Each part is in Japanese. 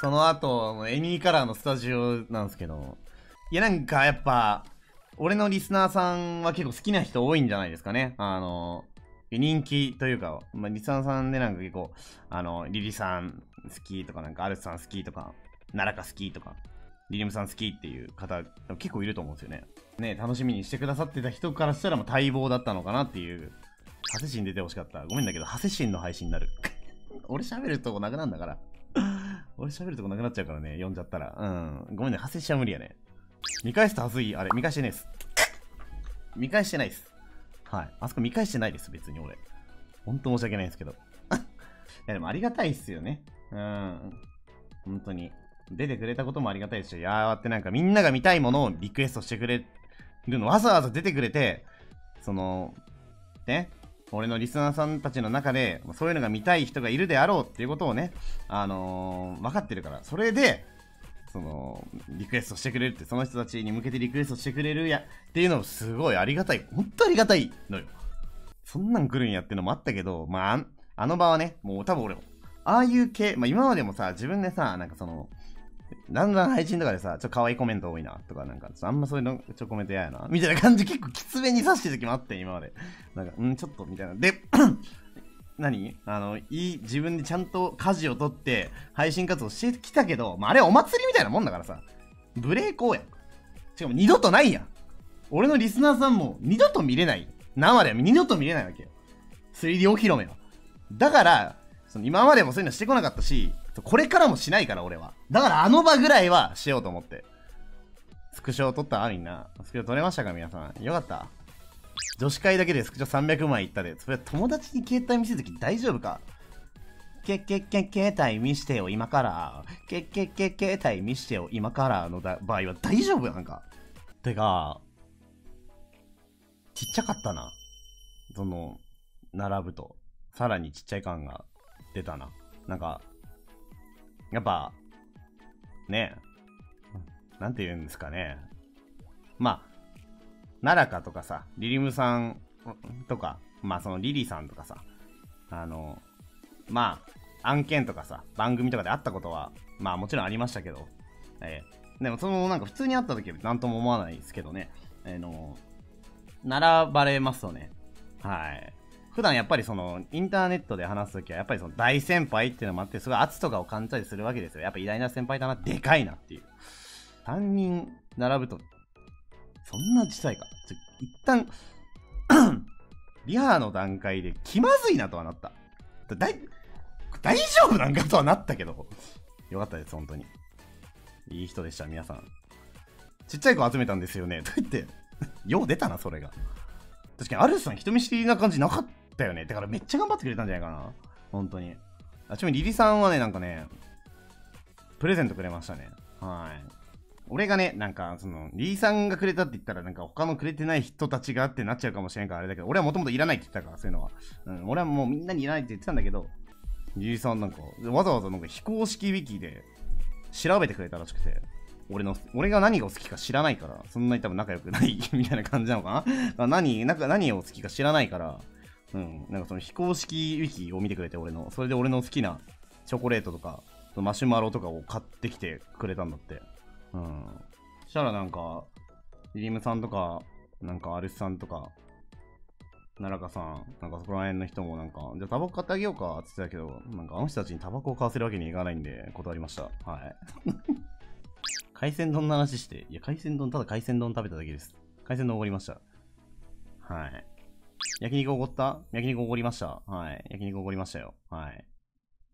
その後、エニーカラーのスタジオなんですけど、いやなんかやっぱ、俺のリスナーさんは結構好きな人多いんじゃないですかね。あの、人気というか、まあ、リスナーさんでなんか結構、あの、リリさん好きとか、なんかアルスさん好きとか、奈良か好きとか、リリムさん好きっていう方結構いると思うんですよね。ね、楽しみにしてくださってた人からしたらもう待望だったのかなっていう。ハセシン出てほしかった。ごめんだけど、ハセシンの配信になる。俺喋るとこなくなんだから。俺喋るとこなくなっちゃうからね、呼んじゃったら。うん。ごめんね、ハセシは無理やね。見返すとはずい。あれ、見返してないです。見返してないです。はい。あそこ見返してないです、別に俺。ほんと申し訳ないですけど。いや、でもありがたいっすよね。うん。本当に。出てくれたこともありがたいですし、やーってなんかみんなが見たいものをリクエストしてくれるの、わざわざ出てくれて、その、ね、俺のリスナーさんたちの中で、そういうのが見たい人がいるであろうっていうことをね、あのー、分かってるから、それで、その、リクエストしてくれるって、その人たちに向けてリクエストしてくれるや、っていうのすごいありがたい。ほんとありがたいのよ。そんなん来るんやってのもあったけど、まあ、あの場はね、もう多分俺も、ああいう系、まあ今までもさ、自分でさ、なんかその、だんだん配信とかでさ、ちょっと可愛いコメント多いな、とか、なんか、あんまそういうの、ちょ、コメント嫌やな、みたいな感じ結構きつめに刺してる時もあって、今まで。なんか、うん、ちょっと、みたいな。で、何？あの、いい、自分でちゃんと舵を取って、配信活動してきたけど、まあ、あれお祭りみたいなもんだからさ、ブレーコーやん。しかも二度とないやん。俺のリスナーさんも二度と見れない。生では二度と見れないわけよ。3D お披露目は。だから、その今までもそういうのしてこなかったし、これからもしないから俺は。だからあの場ぐらいはしようと思って。スクショを撮ったみんな。スクショ撮れましたか皆さん。よかった女子会だけでスクショ300枚いったで。それは友達に携帯見せるとき大丈夫か？けけけ携帯見してよ今から。けけけ携帯見してよ今からの場合は大丈夫なんか。てか、ちっちゃかったな。その、並ぶと。さらにちっちゃい感が出たな。なんか、やっぱ、ね、なんて言うんですかね。まあ、奈良かとかさ、リリムさんとか、まあそのリリさんとかさ、あの、まあ、案件とかさ、番組とかで会ったことは、まあもちろんありましたけど、えー、でもそのなんか普通に会った時は何とも思わないですけどね、えー、の、並ばれますとね、はい。普段やっぱりその、インターネットで話すときは、やっぱりその大先輩っていうのもあって、すごい圧とかを感じたりするわけですよ。やっぱ偉大な先輩だな、でかいなっていう。3人並ぶと、そんな小さいか。ちょ一旦リハの段階で気まずいなとはなった。だ大丈夫なんかとはなったけど、よかったです、本当に。いい人でした、皆さん。ちっちゃい子集めたんですよね。と言って、よう出たな、それが。確かに、アルスさん人見知りな感じなかったったよね。だからめっちゃ頑張ってくれたんじゃないかな。本当に。あ、ちなみにリリさんはね、なんかね、プレゼントくれましたね。はい。俺がね、なんか、その、リリさんがくれたって言ったら、なんか他のくれてない人たちがってなっちゃうかもしれんからあれだけど、俺はもともといらないって言ったから、そういうのは。うん、俺はもうみんなにいらないって言ってたんだけど、リリさんなんか、わざわざなんか非公式ウィキで調べてくれたらしくて、俺の、俺が何がお好きか知らないから、そんなに多分仲良くないみたいな感じなのかな何、なんか何を好きか知らないから、うん。なんかその非公式ウィキを見てくれて、俺の。それで俺の好きなチョコレートとか、マシュマロとかを買ってきてくれたんだって。うん。そしたらなんか、リリムさんとか、なんかアルスさんとか、奈良香さん、なんかそこら辺の人もなんか、じゃあタバコ買ってあげようかって言ってたけど、なんかあの人たちにタバコを買わせるわけにいかないんで断りました。はい。海鮮丼の話して、いや、海鮮丼、ただ海鮮丼食べただけです。海鮮丼おごりました。はい。焼肉おごった？焼肉おごりました？はい。焼肉おごりましたよ。はい。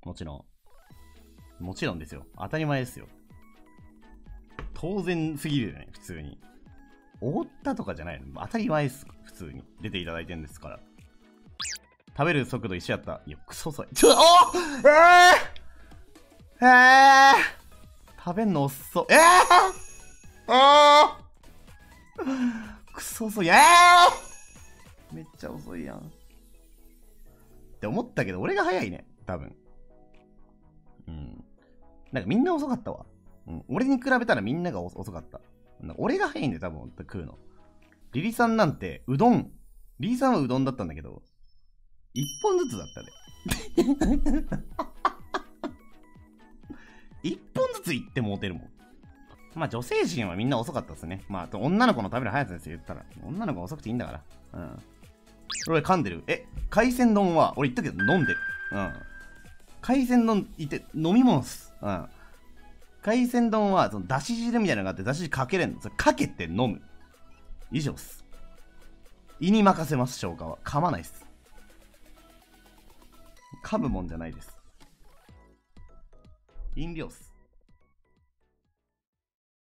もちろん。もちろんですよ。当たり前ですよ。当然すぎるよね、普通に。おごったとかじゃないの。当たり前です。普通に。出ていただいてるんですから。食べる速度一緒やった。いや、クソ遅い。ちょ、おえー、えー、食べんの遅えー、あークソ遅い。えーめっちゃ遅いやん。って思ったけど、俺が早いね。多分。うん。なんかみんな遅かったわ。うん。俺に比べたらみんなが遅かった。俺が早いんだよ、多分、食うの。リリさんなんて、うどん。リリさんはうどんだったんだけど、一本ずつだったで。一本ずつ行ってもうてるもん。まあ女性陣はみんな遅かったですね。まあ女の子の食べる速さですよ、言ったら。女の子は遅くていいんだから。うん。俺噛んでる。え、海鮮丼は、俺言ったけど飲んでる。うん。海鮮丼いて飲み物っす。うん。海鮮丼は、その、だし汁みたいなのがあって、だし汁かけれんの。それかけて飲む。以上っす。胃に任せます、消化は。噛まないっす。噛むもんじゃないです。飲料っす。